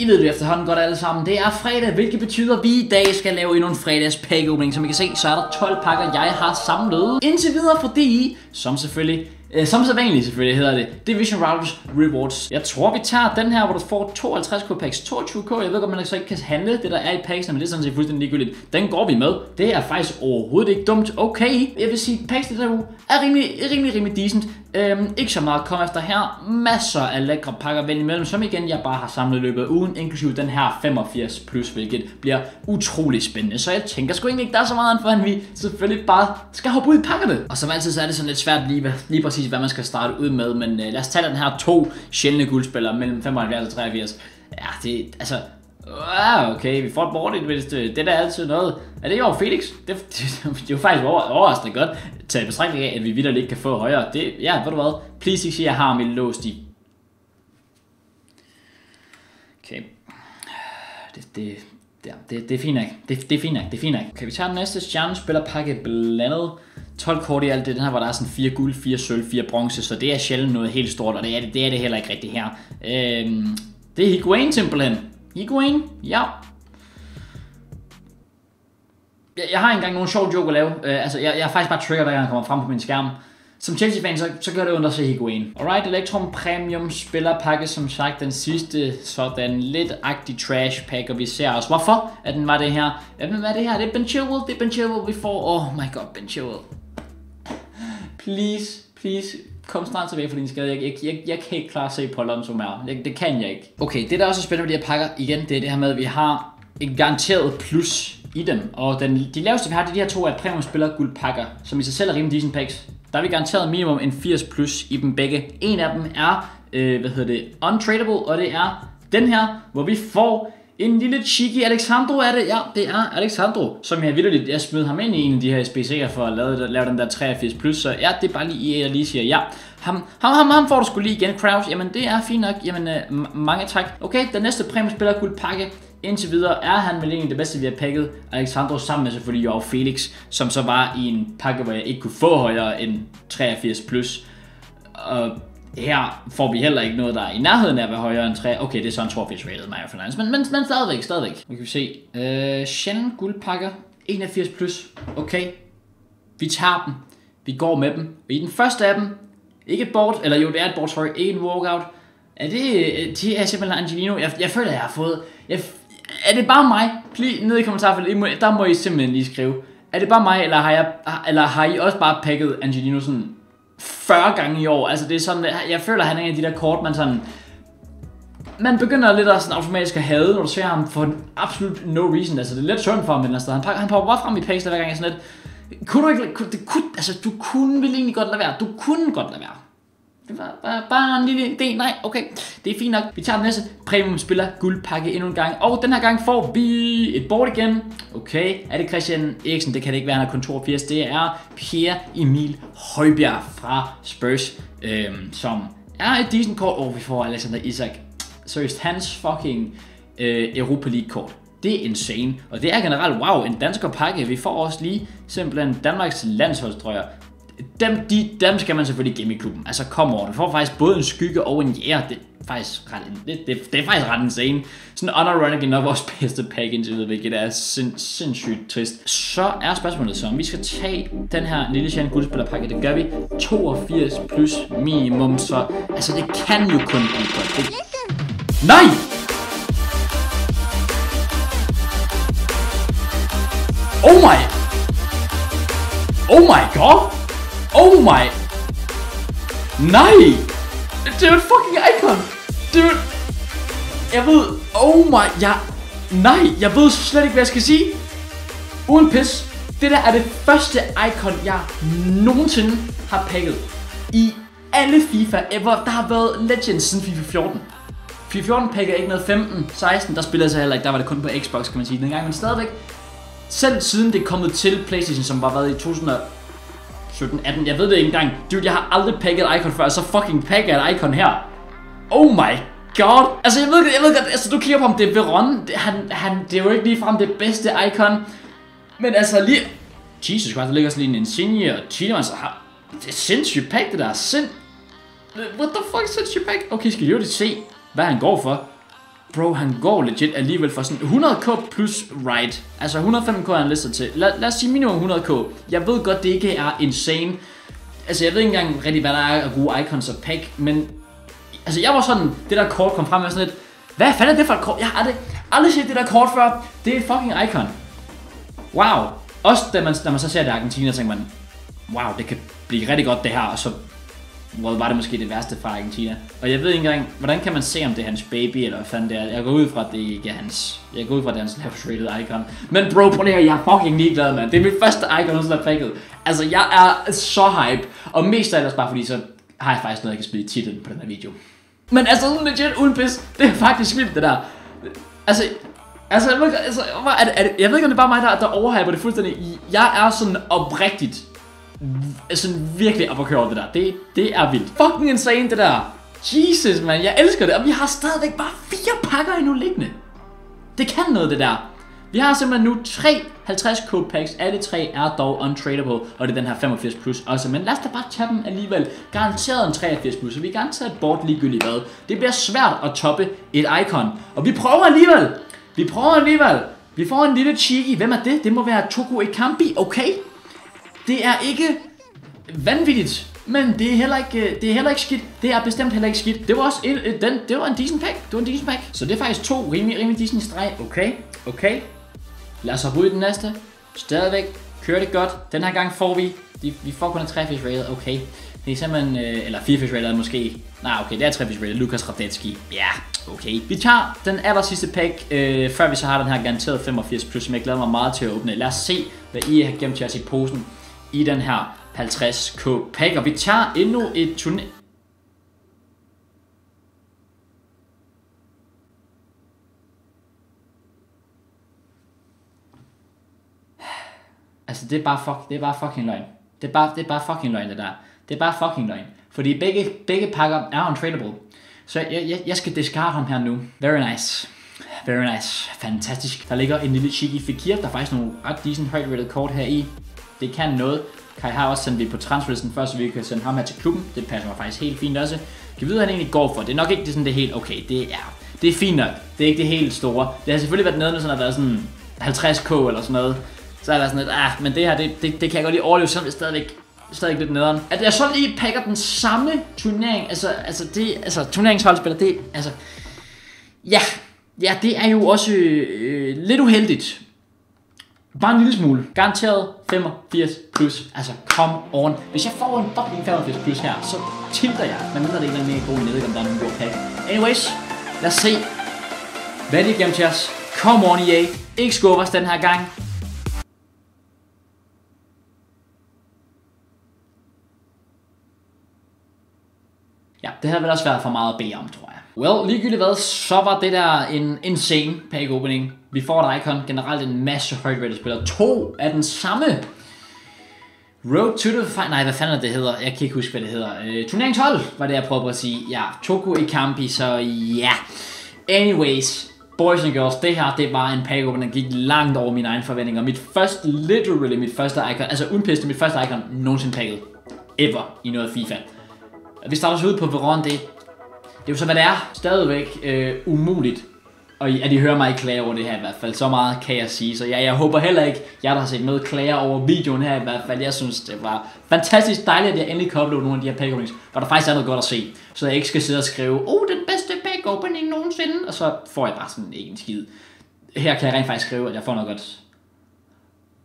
I ved det efterhånden godt alle sammen. Det er fredag, hvilket betyder, at vi i dag skal lave endnu en fredags pack opening. Som I kan se, så er der 12 pakker, jeg har samlet indtil videre, fordi, som selvfølgelig Øh, som så vanligt selvfølgelig hedder det Division Routers Rewards. Jeg tror vi tager den her, hvor du får 52k packs, 22k. Jeg ved godt, man så ikke kan handle det der er i packsene, men det er sådan set fuldstændig ligegyldigt. Den går vi med. Det er faktisk overhovedet ikke dumt. Okay, jeg vil sige, packsene der er rimelig, rimelig, rimelig decent. Øhm, ikke så meget at komme efter her. Masser af lækre pakker vel imellem, som igen jeg bare har samlet løbet af ugen, inklusive den her 85 plus, hvilket bliver utrolig spændende. Så jeg tænker sgu egentlig ikke, der er så meget for, end vi selvfølgelig bare skal hoppe ud i pakkerne. Og som altid, så er det sådan lidt svært lige, lige præcis, hvad man skal starte ud med, men øh, lad os tage den her to sjældne guldspillere mellem 75 og 83. Ja, det, altså, Wow, okay, vi får et bort hvis øh, det, det der er altid noget. Er det jo Felix? Det, det, det, det er jo faktisk over, overraskende godt, taget betragtning af, at vi vidderligt ikke kan få højere. Det, ja, ved du hvad? Please ikke sige, at jeg har mit låst i. Okay. Det, det, det, det, det er fint nok. Det, det er fint nok. Det er fint nok. Okay, vi tager den næste stjernespillerpakke blandet. 12 kort i alt det. Den her, hvor der er sådan 4 guld, 4 sølv, 4 bronze. Så det er sjældent noget helt stort, og det er det, det, er det heller ikke rigtigt her. Øhm, det er Higuain simpelthen. Higuain, ja. Jeg, jeg har engang nogle sjove joke at lave. Øh, altså, jeg, jeg er faktisk bare trigger, hver gang jeg kommer frem på min skærm. Som Chelsea-fan, så, så gør det under sig se Higuain. Alright, Electrum Premium spillerpakke, som sagt den sidste sådan lidt agtig trash pack, og vi ser også, hvorfor at den var det her. Hvad er det her? Det er Ben Chilwell, det er Ben Chilwell, vi får. Oh my god, Ben Chilwell. Please, please, kom snart tilbage fra din skade. Jeg, jeg, jeg, jeg kan ikke klare at se på Alonso mere. Jeg, det kan jeg ikke. Okay, det der også er spændende ved de her pakker, igen, det er det her med, at vi har en garanteret plus i dem. Og den, de laveste vi har, det er de her to af premium spiller guldpakker, som i sig selv er rimelig decent packs. Der er vi garanteret minimum en 80 plus i dem begge. En af dem er, øh, hvad hedder det, untradable, og det er den her, hvor vi får en lille cheeky Alexandro er det. Ja, det er Alexandro, som jeg vildt jeg smed ham ind i en af de her SPC'er for at lave, lave den der 83 plus. Så ja, det er bare lige jeg lige siger ja. Ham, ham, ham, ham får du skulle lige igen, Kraus. Jamen, det er fint nok. Jamen, øh, mange tak. Okay, den næste premium spiller pakke. Indtil videre er han vel egentlig det bedste, vi har pakket. Alexandro sammen med selvfølgelig Joao Felix, som så var i en pakke, hvor jeg ikke kunne få højere end 83 plus. Og her får vi heller ikke noget, der er i nærheden af at være højere end 3. Okay, det er så en 82 rated Mario Finance, men, men, men stadigvæk, stadigvæk. Nu kan vi se. Øh, Shen guldpakker. 81 plus. Okay. Vi tager dem. Vi går med dem. Og i den første af dem, ikke et board, eller jo, det er et board, sorry, ikke en walkout. Er det, øh, det er simpelthen Angelino. Jeg, jeg føler, jeg har fået... Jeg, er det bare mig? Please, ned i kommentarfeltet, der må I simpelthen lige skrive. Er det bare mig, eller har, jeg, eller har I også bare pakket Angelino sådan 40 gange i år. Altså det er sådan, jeg føler, han er en af de der kort, man sådan... Man begynder lidt at sådan automatisk at hade, når du ser ham for absolut no reason. Altså det er lidt synd for ham, men altså, han, pakker, han popper bare frem i pace hver gang, jeg sådan lidt... Kunne du ikke... Kunne, det kunne, altså, du kunne vel egentlig godt lade være. Du kunne godt lade være. Det var bare, bare en lille idé. Nej, okay. Det er fint nok. Vi tager den næste premium spiller guldpakke endnu en gang. Og den her gang får vi et board igen. Okay. Er det Christian Eriksen? Det kan det ikke være, han er kontor 80. Det er Pierre Emil Højbjerg fra Spurs. Øhm, som er et decent kort. Og oh, vi får Alexander Isak. Seriøst, hans fucking øh, Europa League kort. Det er insane. Og det er generelt, wow, en dansker pakke. Vi får også lige simpelthen Danmarks landsholdstrøjer dem, de, dem skal man selvfølgelig gemme i klubben. Altså, kom over. Du får faktisk både en skygge og en jæger. Det er faktisk ret, det, det, det er faktisk ret insane. Sådan honor running er nok vores bedste pack indtil videre, hvilket er sind, sindssygt trist. Så er spørgsmålet så, om vi skal tage den her lille sjældent guldspillerpakke. Det gør vi 82 plus minimum, så altså det kan jo kun blive godt. Det... Nej! Oh my! Oh my god! Oh my... Nej! Det er et fucking icon! Dude! Jeg ved... Oh my... Jeg... Nej, jeg ved slet ikke, hvad jeg skal sige. Uden pis. Det der er det første icon, jeg nogensinde har pakket. I alle FIFA ever. Der har været Legends siden FIFA 14. FIFA 14 pakker ikke noget 15, 16, der spillede jeg så heller ikke. Der var det kun på Xbox, kan man sige dengang. Men stadigvæk, selv siden det er kommet til Playstation, som var været i 2017, 18, jeg ved det ikke engang. Dude, jeg har aldrig pakket et icon før, så fucking pakker et icon her. Oh my god. Altså, jeg ved, jeg ved godt, altså, du kigger på ham, det er Veron. Det, han, han, det er jo ikke ligefrem det bedste icon. Men altså, lige... Jesus Christ, der ligger sådan lige en Insigne og Cheetah, så har... Det er sindssygt pack, det der. Sind... What the fuck, sindssygt pack? Okay, skal vi lige se, hvad han går for. Bro, han går legit alligevel for sådan 100k plus right. Altså 105k er han listet til. Lad, lad os sige minimum 100k. Jeg ved godt, det ikke er insane. Altså jeg ved ikke engang rigtig, hvad der er af gode icons og pack, men... Altså jeg var sådan, det der kort kom frem med sådan lidt... Hvad fanden er det for et kort? Jeg har aldrig, aldrig set det der kort før. Det er et fucking icon. Wow. Også da man, da man så ser det i Argentina, tænker man, wow, det kan blive rigtig godt det her, og så hvor var det måske det værste fra Argentina. Og jeg ved ikke engang, hvordan kan man se, om det er hans baby, eller hvad fanden det er. Jeg går ud fra, at det ikke er hans, jeg går ud fra, at det er hans left rated icon. Men bro, prøv lige her, jeg er fucking ligeglad, mand. Det er mit første icon, der er pakket. Altså, jeg er så hype. Og mest af alt bare fordi, så har jeg faktisk noget, jeg kan spille i titlen på den her video. Men altså, sådan legit uden pis, det er faktisk vildt, det der. Altså, Altså, jeg ved, altså, er det, er det, jeg ved ikke, om det er bare mig, der, der overhyper det fuldstændig. Jeg er sådan oprigtigt, sådan virkelig op at køre det der. Det, det er vildt. Fucking insane, det der. Jesus, man, jeg elsker det. Og vi har stadigvæk bare fire pakker endnu liggende. Det kan noget, det der. Vi har simpelthen nu tre 50 code packs. Alle tre er dog untradable, og det er den her 85 plus også. Men lad os da bare tage dem alligevel. Garanteret en 83 plus, så vi er garanteret bort board ligegyldigt hvad. Det bliver svært at toppe et icon. Og vi prøver alligevel. Vi prøver alligevel. Vi får en lille cheeky. Hvem er det? Det må være Toku Ekambi, okay? Det er ikke vanvittigt, men det er heller ikke, det er heller ikke skidt. Det er bestemt heller ikke skidt. Det var også en, den, det var en decent pack. Det var en decent pack. Så det er faktisk to rimelig, rimelig decent streg. Okay, okay. Lad os hoppe ud i den næste. Stadigvæk. Kører det godt. Den her gang får vi, de, vi får kun en 3 fish rated. Okay. Det er simpelthen, øh, eller 4 fish rated måske. Nej, okay, det er 3 fish rated. Lukas Radetski. Ja, yeah, okay. Vi tager den aller sidste pack, øh, før vi så har den her garanteret 85 plus, som jeg glæder mig meget til at åbne. Lad os se, hvad I har gemt til os i posen i den her 50k pack. Og vi tager endnu et turné... Altså, det er bare, fuck, det er bare fucking løgn. Det er bare, det er bare fucking løgn, det der. Det er bare fucking løgn. Fordi begge, begge pakker er untradable. Så jeg, jeg, jeg skal discard ham her nu. Very nice. Very nice. Fantastisk. Der ligger en lille cheeky Fikir. Der er faktisk nogle ret decent højt rated kort her i. Det kan noget. Kai har også sendt vi på transferlisten før, så vi kan sende ham her til klubben. Det passer mig faktisk helt fint også. Kan vide, hvad han egentlig går for. Det er nok ikke det, sådan, det er helt okay. Det er, det er fint nok. Det er ikke det helt store. Det har selvfølgelig været noget, der sådan har været sådan 50k eller sådan noget. Så er der sådan lidt, ah, men det her, det, det, det kan jeg godt lige overleve, selvom det er stadigvæk stadig lidt nederen. At jeg så lige pakker den samme turnering, altså, altså det, altså turneringsholdspiller, det, altså, ja, ja, det er jo også øh, lidt uheldigt. Bare en lille smule. Garanteret 85 plus. Altså, come on. Hvis jeg får en fucking 85 plus her, så tilter jeg. Men mindre det ikke er mere god nede, om der er nogen god pack. Anyways, lad os se, hvad er gennem til os. Come on, EA. Ikke skubbe os den her gang. Ja, det havde vel også været for meget at bede om, tror jeg. Well, ligegyldigt hvad, så var det der en insane pack opening. Vi får et icon, generelt en masse højt rated spillere. To af den samme. Road to the Final... Nej, hvad fanden er det hedder? Jeg kan ikke huske, hvad det hedder. Øh, turnering 12 var det, jeg prøvede at sige. Ja, Toko i Kampi, så ja. Yeah. Anyways, boys and girls, det her, det var en pack opening, der gik langt over mine egne forventninger. Mit første, literally mit første icon, altså uden piste, mit første icon nogensinde packet. Ever i noget FIFA. Vi starter så ud på Veron, det, det er jo så, hvad det er. Stadigvæk øh, umuligt. Og at I hører mig klage over det her i hvert fald. Så meget kan jeg sige. Så ja, jeg håber heller ikke, jeg der har set med klager over videoen her i hvert fald. Jeg synes, det var fantastisk dejligt, at jeg endelig kan opleve nogle af de her pack openings, hvor der faktisk er noget godt at se. Så jeg ikke skal sidde og skrive, oh, den bedste pack opening nogensinde. Og så får jeg bare sådan en skid. Her kan jeg rent faktisk skrive, at jeg får noget godt.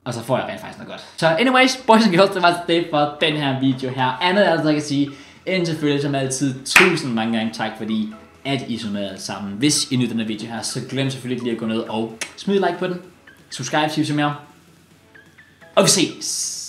Og så får jeg rent faktisk noget godt. Så anyways, boys and girls, det var altså det for den her video her. Andet er altså, jeg kan sige, End selvfølgelig som altid, tusind mange gange tak, fordi at I så med sammen. Hvis I nyder den her video her, så glem selvfølgelig lige at gå ned og smid like på den. Subscribe, hvis I mere. Og vi ses!